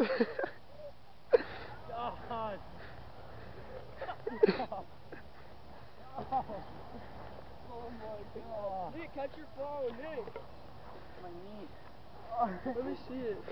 God. oh my god. Nick, catch your phone, Nick. My knee. Let me see it.